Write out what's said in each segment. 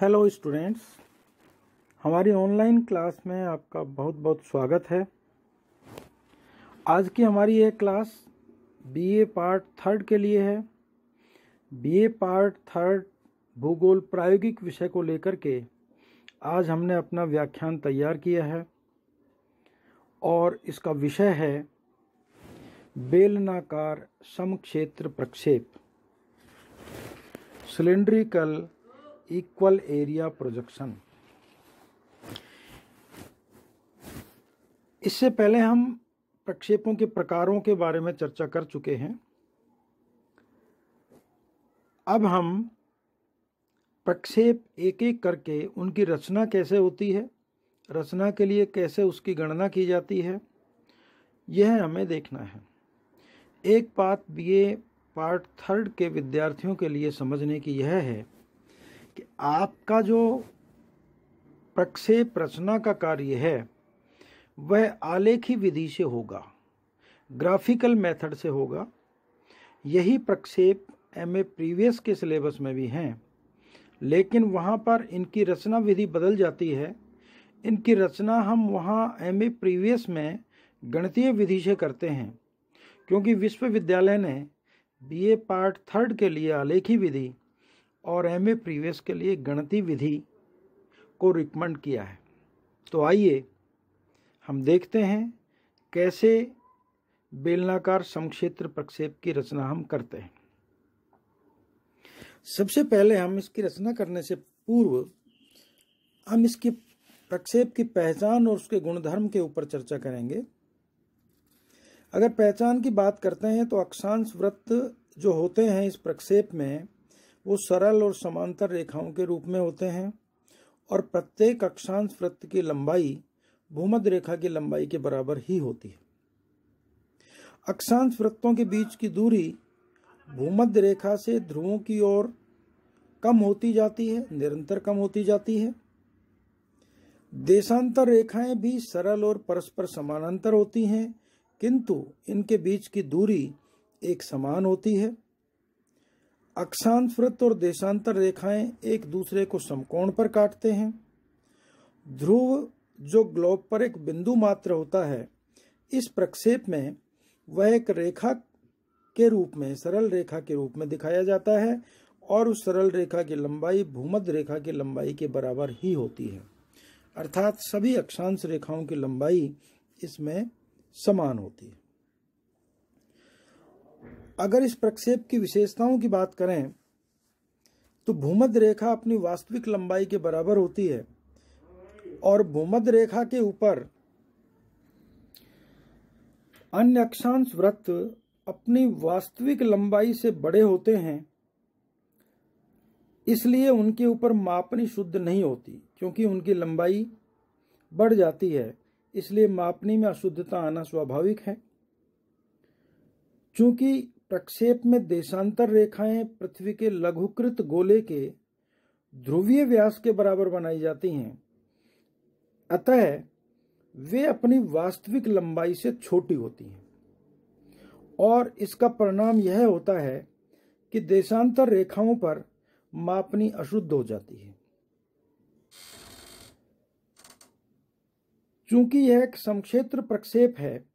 Hello students हमारी online class में आपका बहुत बहुत स्वागत है। आज की हमारी यह क्लास बीए पार्ट थर्ड के लिए है। बीए पार्ट थर्ड भूगोल प्रायोगिक विषय को लेकर के आज हमने अपना व्याख्यान तैयार किया है। और इसका विषय है बेलनाकार समक्षेत्र प्रक्षेप। सिलेंड्रिकल इक्वल एरिया प्रोजेक्शन इससे पहले हम प्रक्षेपों के प्रकारों के बारे में चर्चा कर चुके हैं। अब हम प्रक्षेप एक एक करके उनकी रचना कैसे होती है, रचना के लिए कैसे उसकी गणना की जाती है, यह हमें देखना है। एक बात बीए पार्ट थर्ड के विद्यार्थियों के लिए समझने की यह है कि आपका जो प्रक्षेप रचना का कार्य है, वह आलेखी विधि से होगा ग्राफिकल मेथड से होगा। यही प्रक्षेप एम ए प्रीवियस के सिलेबस में भी हैं, लेकिन वहाँ पर इनकी रचना विधि बदल जाती है। इनकी रचना हम वहाँ एम ए प्रीवियस में गणितीय विधि से करते हैं, क्योंकि विश्वविद्यालय ने बीए पार्ट थर्ड के लिए आलेखी विधि और एम ए प्रीवियस के लिए गणती विधि को रिकमेंड किया है। तो आइए हम देखते हैं कैसे बेलनाकार समक्षेत्र प्रक्षेप की रचना हम करते हैं। सबसे पहले हम इसकी रचना करने से पूर्व हम इसकी प्रक्षेप की पहचान और उसके गुणधर्म के ऊपर चर्चा करेंगे। अगर पहचान की बात करते हैं तो अक्षांश वृत्त जो होते हैं इस प्रक्षेप में वो सरल और समांतर रेखाओं के रूप में होते हैं और प्रत्येक अक्षांश वृत्त की लंबाई भूमध्य रेखा की लंबाई के बराबर ही होती है। अक्षांश वृत्तों के बीच की दूरी भूमध्य रेखा से ध्रुवों की ओर कम होती जाती है, निरंतर कम होती जाती है। देशांतर रेखाएँ भी सरल और परस्पर समानांतर होती हैं, किंतु इनके बीच की दूरी एक समान होती है। अक्षांश वृत्त और देशांतर रेखाएँ एक दूसरे को समकोण पर काटते हैं। ध्रुव जो ग्लोब पर एक बिंदु मात्र होता है, इस प्रक्षेप में वह एक रेखा के रूप में, सरल रेखा के रूप में दिखाया जाता है और उस सरल रेखा की लंबाई भूमध्य रेखा की लंबाई के बराबर ही होती है। अर्थात सभी अक्षांश रेखाओं की लंबाई इसमें समान होती है। अगर इस प्रक्षेप की विशेषताओं की बात करें तो भूमध्य रेखा अपनी वास्तविक लंबाई के बराबर होती है और भूमध्य रेखा के ऊपर अन्य अक्षांश वृत्त अपनी वास्तविक लंबाई से बड़े होते हैं, इसलिए उनके ऊपर मापनी शुद्ध नहीं होती, क्योंकि उनकी लंबाई बढ़ जाती है, इसलिए मापनी में अशुद्धता आना स्वाभाविक है। चूँकि प्रक्षेप में देशांतर रेखाएँ पृथ्वी के लघुकृत गोले के ध्रुवीय व्यास के बराबर बनाई जाती हैं। अतः वे अपनी वास्तविक लंबाई से छोटी होती हैं। और इसका परिणाम यह होता है कि देशांतर रेखाओं पर मापनी अशुद्ध हो जाती है। चूँकि यह एक समक्षेत्र प्रक्षेप है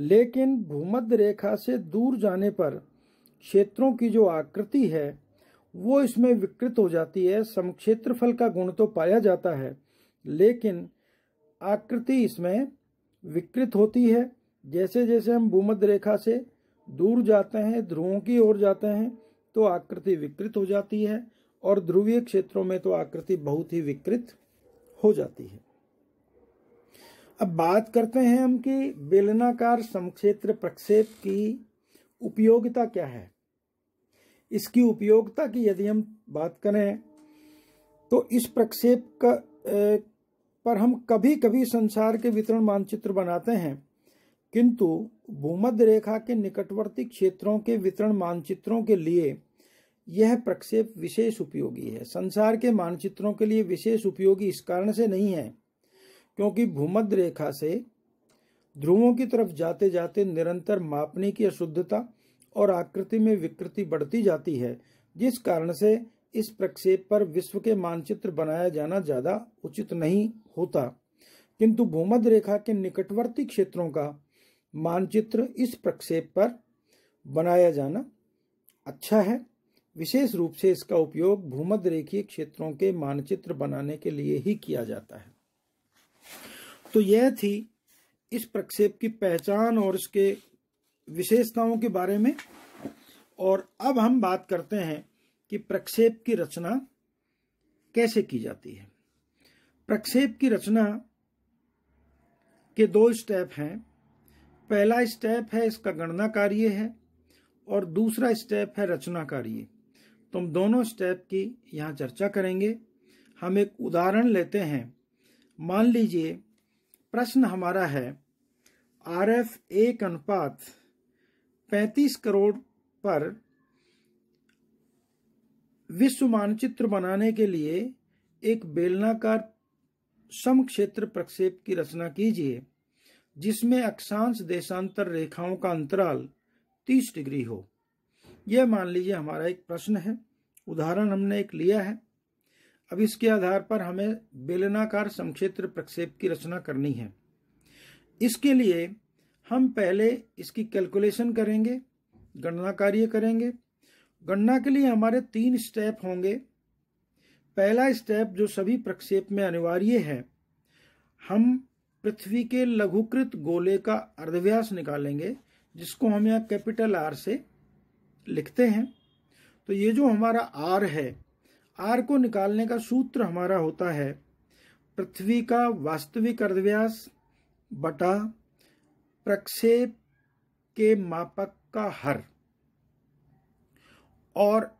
लेकिन भूमध्य रेखा से दूर जाने पर क्षेत्रों की जो आकृति है, वो इसमें विकृत हो जाती है। समक्षेत्रफल का गुण तो पाया जाता है, लेकिन आकृति इसमें विकृत होती है। जैसे जैसे हम भूमध्य रेखा से दूर जाते हैं, ध्रुवों की ओर जाते हैं तो आकृति विकृत हो जाती है और ध्रुवीय क्षेत्रों में तो आकृति बहुत ही विकृत हो जाती है। अब बात करते हैं हम कि बेलनाकार समक्षेत्र प्रक्षेप की उपयोगिता क्या है। इसकी उपयोगिता की यदि हम बात करें तो इस प्रक्षेप का ए, पर हम कभी कभी संसार के वितरण मानचित्र बनाते हैं किंतु भूमध्य रेखा के निकटवर्ती क्षेत्रों के वितरण मानचित्रों के लिए यह प्रक्षेप विशेष उपयोगी है। संसार के मानचित्रों के लिए विशेष उपयोगी इस कारण से नहीं है क्योंकि भूमध्य रेखा से ध्रुवों की तरफ़ जाते जाते निरंतर मापने की अशुद्धता और आकृति में विकृति बढ़ती जाती है, जिस कारण से इस प्रक्षेप पर विश्व के मानचित्र बनाया जाना ज़्यादा उचित नहीं होता। किंतु भूमध्य रेखा के निकटवर्ती क्षेत्रों का मानचित्र इस प्रक्षेप पर बनाया जाना अच्छा है। विशेष रूप से इसका उपयोग भूमध्य रेखीय क्षेत्रों के मानचित्र बनाने के लिए ही किया जाता है। तो यह थी इस प्रक्षेप की पहचान और इसके विशेषताओं के बारे में। और अब हम बात करते हैं कि प्रक्षेप की रचना कैसे की जाती है। प्रक्षेप की रचना के दो स्टेप हैं। पहला स्टेप है इसका गणना कार्य है और दूसरा स्टेप है रचना कार्य। तो हम दोनों स्टेप की यहाँ चर्चा करेंगे। हम एक उदाहरण लेते हैं। मान लीजिए प्रश्न हमारा है आर एफ़ एक अनुपात पैंतीस करोड़ पर विश्व मानचित्र बनाने के लिए एक बेलनाकार सम क्षेत्र प्रक्षेप की रचना कीजिए, जिसमें अक्षांश देशांतर रेखाओं का अंतराल 30 डिग्री हो। यह मान लीजिए हमारा एक प्रश्न है। उदाहरण हमने एक लिया है। अब इसके आधार पर हमें बेलनाकार समक्षेत्र प्रक्षेप की रचना करनी है। इसके लिए हम पहले इसकी कैलकुलेशन करेंगे, गणना कार्य करेंगे। गणना के लिए हमारे तीन स्टेप होंगे। पहला स्टेप जो सभी प्रक्षेप में अनिवार्य है, हम पृथ्वी के लघुकृत गोले का अर्धव्यास निकालेंगे, जिसको हम यहाँ कैपिटल आर से लिखते हैं। तो ये जो हमारा आर है आर को निकालने का सूत्र हमारा होता है पृथ्वी का वास्तविक अर्धव्यास बटा प्रक्षेप के मापक का हर। और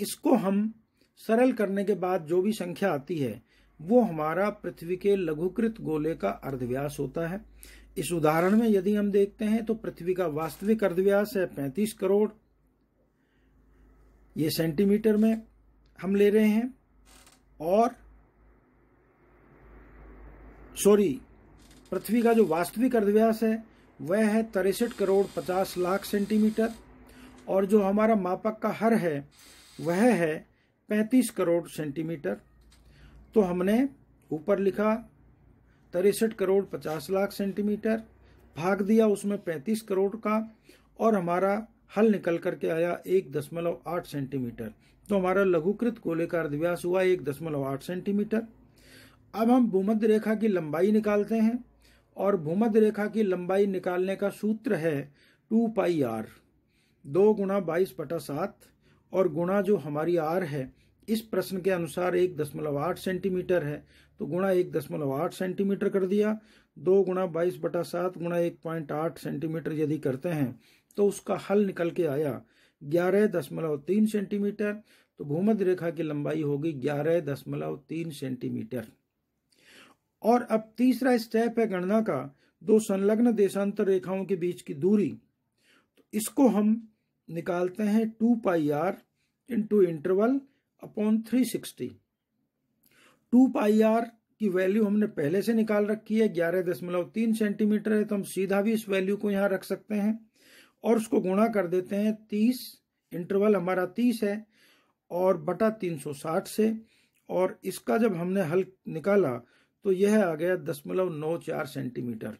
इसको हम सरल करने के बाद जो भी संख्या आती है, वो हमारा पृथ्वी के लघुकृत गोले का अर्धव्यास होता है। इस उदाहरण में यदि हम देखते हैं तो पृथ्वी का वास्तविक अर्धव्यास है 35 करोड़। ये सेंटीमीटर में हम ले रहे हैं और सॉरी पृथ्वी का जो वास्तविक अर्धव्यास है, वह है तिरसठ करोड़ पचास लाख सेंटीमीटर और जो हमारा मापक का हर है, वह है पैंतीस करोड़ सेंटीमीटर। तो हमने ऊपर लिखा, तिरसठ करोड़ पचास लाख सेंटीमीटर, भाग दिया उसमें पैंतीस करोड़ का और हमारा हल निकल करके आया एक दशमलव आठ सेंटीमीटर। तो हमारा लघुकृत गोले का अर्धव्यास हुआ एक दशमलव आठ सेंटीमीटर। अब हम भूमध्य रेखा की लंबाई निकालते हैं और भूमध्य रेखा की लंबाई निकालने का सूत्र है टू पाई आर। दो गुणा बाईस बटा सात और गुणा जो हमारी आर है, इस प्रश्न के अनुसार एक दशमलव आठ सेंटीमीटर है। तो गुणा एक दशमलव आठ सेंटीमीटर कर दिया। दो गुणा बाईस बटा सात गुणा एक पॉइंट आठ सेंटीमीटर यदि करते हैं तो उसका हल निकल के आया ग्यारह दशमलव तीन सेंटीमीटर तो भूमध्य रेखा की लंबाई होगी ग्यारह दशमलव तीन सेंटीमीटर। और अब तीसरा स्टेप है गणना का, दो संलग्न देशांतर रेखाओं के बीच की दूरी। तो इसको हम निकालते हैं two pi r into interval upon three sixty two pi r की वैल्यू हमने पहले से निकाल रखी है, ग्यारह दशमलव तीन सेंटीमीटर है तो हम सीधा भी इस वैल्यू को यहाँ रख सकते हैं। और उसको गुणा कर देते हैं तीस इंटरवल हमारा तीस है, और बटा तीन सौ साठ से, और इसका जब हमने हल निकाला तो यह आ गया दशमलव नौ चार सेंटीमीटर।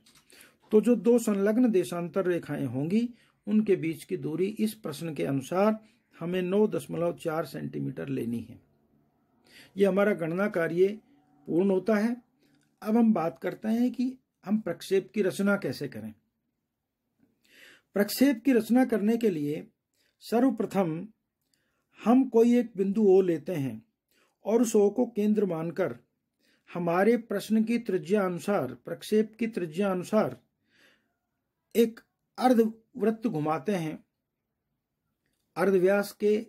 तो जो दो संलग्न देशांतर रेखाएँ होंगी, उनके बीच की दूरी इस प्रश्न के अनुसार हमें नौ दशमलव चार सेंटीमीटर लेनी है। यह हमारा गणना कार्य पूर्ण होता है। अब हम बात करते हैं कि हम प्रक्षेप की रचना कैसे करें। प्रक्षेप की रचना करने के लिए सर्वप्रथम हम कोई एक बिंदु ओ लेते हैं और उस ओ को केंद्र मानकर हमारे प्रश्न की त्रिज्या अनुसार, प्रक्षेप की त्रिज्या अनुसार एक अर्धवृत्त घुमाते हैं। अर्धव्यास के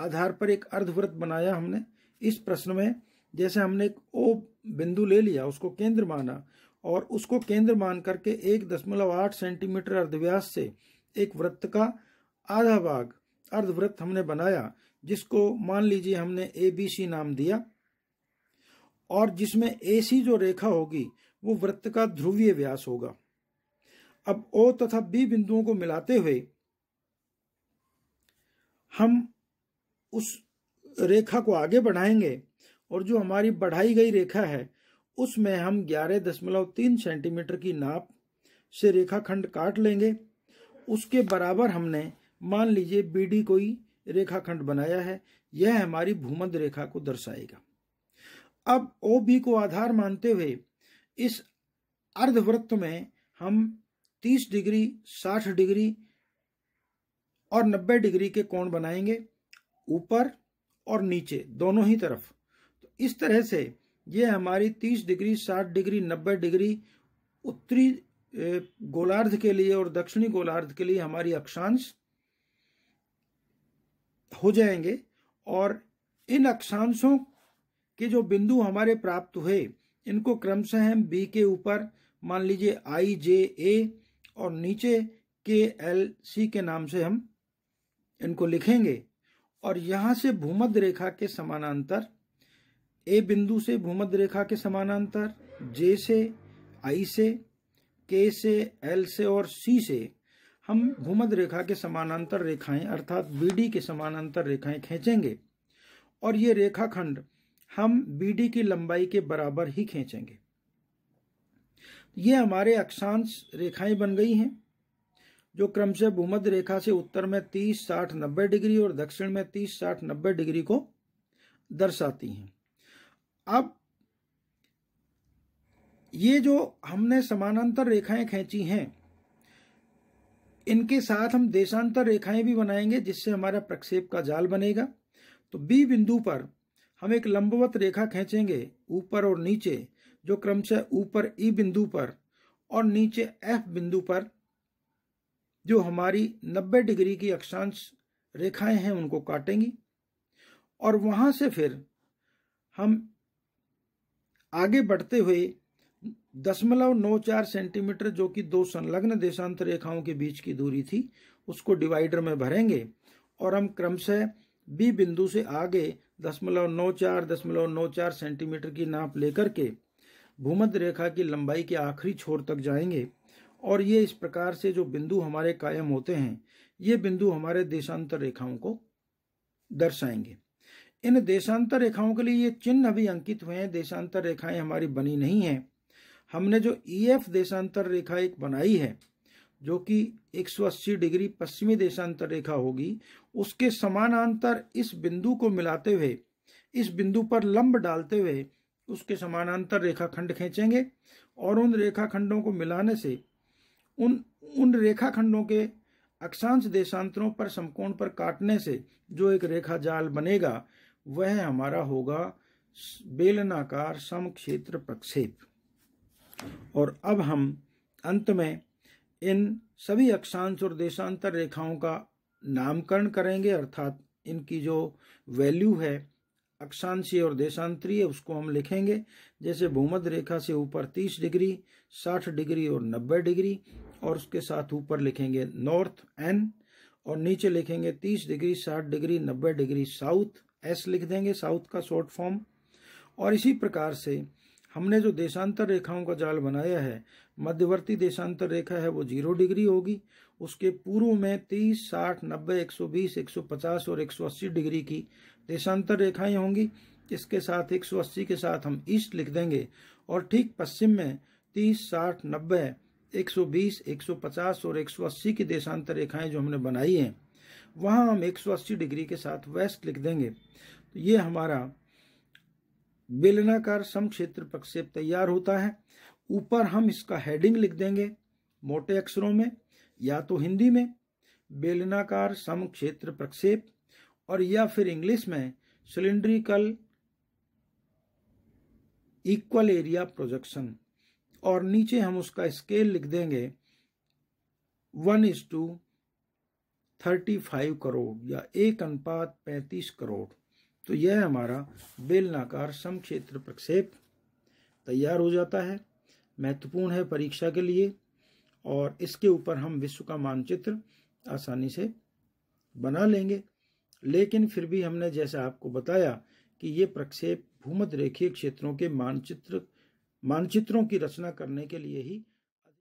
आधार पर एक अर्धवृत्त बनाया हमने। इस प्रश्न में जैसे हमने एक ओ बिंदु ले लिया, उसको केंद्र माना और उसको केंद्र मान करके एक दशमलव आठ सेंटीमीटर अर्धव्यास से एक वृत्त का आधा भाग अर्धवृत्त हमने बनाया, जिसको मान लीजिए हमने ए बी सी नाम दिया। और जिसमें ए सी जो रेखा होगी, वो वृत्त का ध्रुवीय व्यास होगा। अब ओ तथा बी बिंदुओं को मिलाते हुए हम उस रेखा को आगे बढ़ाएँगे, और जो हमारी बढ़ाई गई रेखा है उसमें हम ग्यारह दशमलव तीन सेंटीमीटर की नाप से रेखाखंड काट लेंगे। उसके बराबर हमने, मान लीजिए बीडी कोई रेखाखंड बनाया है, यह हमारी भूमध्य रेखा को दर्शाएगा। अब ओ बी को आधार मानते हुए इस अर्धवृत्त में हम 30 डिग्री 60 डिग्री और 90 डिग्री के कोण बनाएँगे, ऊपर और नीचे, दोनों ही तरफ़। तो इस तरह से ये हमारी 30 डिग्री 60 डिग्री 90 डिग्री उत्तरी गोलार्ध के लिए और दक्षिणी गोलार्ध के लिए हमारी अक्षांश हो जाएँगे और इन अक्षांशों के जो बिंदु हमारे प्राप्त हुए, इनको क्रमशः हम बी के ऊपर, मान लीजिए आई जे ए और नीचे के एल सी के नाम से हम इनको लिखेंगे और यहाँ से भूमध्य रेखा के समानांतर ए बिंदु से भूमध्य रेखा के समानांतर जे से आई से के से एल से और सी से हम भूमध्य रेखा के समानांतर रेखाएँ अर्थात बीडी के समानांतर रेखाएँ खींचेंगे और ये रेखाखंड हम बीडी की लंबाई के बराबर ही खींचेंगे। ये हमारे अक्षांश रेखाएँ बन गई हैं जो क्रमशः भूमध्य रेखा से उत्तर में 30, 60, 90 डिग्री और दक्षिण में 30, 60, 90 डिग्री को दर्शाती हैं। अब ये जो हमने समानांतर रेखाएँ खींची हैं, इनके साथ हम देशांतर रेखाएँ भी बनाएँगे, जिससे हमारा प्रक्षेप का जाल बनेगा। तो बी बिंदु पर हम एक लंबवत रेखा खींचेंगे, ऊपर और नीचे, जो क्रमशः ऊपर ई बिंदु पर और नीचे एफ़ बिंदु पर, जो हमारी 90 डिग्री की अक्षांश रेखाएँ हैं, उनको काटेंगी। और वहाँ से फिर हम आगे बढ़ते हुए दशमलव नौ चार सेंटीमीटर, जो कि दो संलग्न देशांतर रेखाओं के बीच की दूरी थी, उसको डिवाइडर में भरेंगे और हम क्रमशः बी बिंदु से आगे दशमलव नौ चार, दशमलव नौ चार सेंटीमीटर की नाप लेकर के भूमध्य रेखा की लंबाई के आखिरी छोर तक जाएँगे। और ये इस प्रकार से जो बिंदु हमारे कायम होते हैं, ये बिंदु हमारे देशांतर रेखाओं को दर्शाएँगे। इन देशांतर रेखाओं के लिए ये चिन्ह अभी अंकित हुए हैं। देशांतर रेखाएँ हमारी बनी नहीं है। हमने जो ई एफ़ देशांतर रेखा एक बनाई है, जो कि 180 डिग्री पश्चिमी देशांतर रेखा होगी, उसके समानांतर इस बिंदु को मिलाते हुए, इस बिंदु पर लंब डालते हुए उसके समानांतर रेखाखंड खींचेंगे और उन रेखाखंडों को मिलाने से उन उन रेखाखंडों के अक्षांश देशांतरों पर समकोण पर काटने से जो एक रेखा जाल बनेगा वह हमारा होगा बेलनाकार समक्षेत्र प्रक्षेप। और अब हम अंत में इन सभी अक्षांश और देशांतर रेखाओं का नामकरण करेंगे, अर्थात इनकी जो वैल्यू है, अक्षांशीय और देशांतरीय, उसको हम लिखेंगे। जैसे भूमध्य रेखा से ऊपर 30 डिग्री 60 डिग्री और 90 डिग्री, और उसके साथ ऊपर लिखेंगे नॉर्थ एन और नीचे लिखेंगे 30 degree 60 degree 90 degree south S लिख देंगे साउथ का शॉर्ट फॉर्म। और इसी प्रकार से हमने जो देशांतर रेखाओं का जाल बनाया है मध्यवर्ती देशांतर रेखा है वो ज़ीरो डिग्री होगी। उसके पूर्व में 30, 60, 90, 120, 150 और 180 डिग्री की देशांतर रेखाएँ होंगी। इसके साथ 180 के साथ हम ईस्ट लिख देंगे और ठीक पश्चिम में 30, 60, 90, 120, 150 और 180 की देशांतर रेखाएँ जो हमने बनाई हैं। वहाँ हम 180 डिग्री के साथ वेस्ट लिख देंगे। तो ये हमारा बेलनाकार समक्षेत्र प्रक्षेप तैयार होता है। ऊपर हम इसका हेडिंग लिख देंगे मोटे अक्षरों में या तो हिंदी में, बेलनाकार समक्षेत्र प्रक्षेप, और या फिर इंग्लिश में सिलिंड्रिकल इक्वल एरिया प्रोजेक्शन। और नीचे हम उसका स्केल लिख देंगे one is to thirty five crore या एक अनुपात पैंतीस करोड़। तो यह हमारा बेलनाकार समक्षेत्र प्रक्षेप तैयार हो जाता है, महत्वपूर्ण है परीक्षा के लिए, और इसके ऊपर हम विश्व का मानचित्र आसानी से बना लेंगे। लेकिन फिर भी हमने जैसे आपको बताया कि ये प्रक्षेप भूमध्य रेखीय क्षेत्रों के मानचित्र, मानचित्रों की रचना करने के लिए ही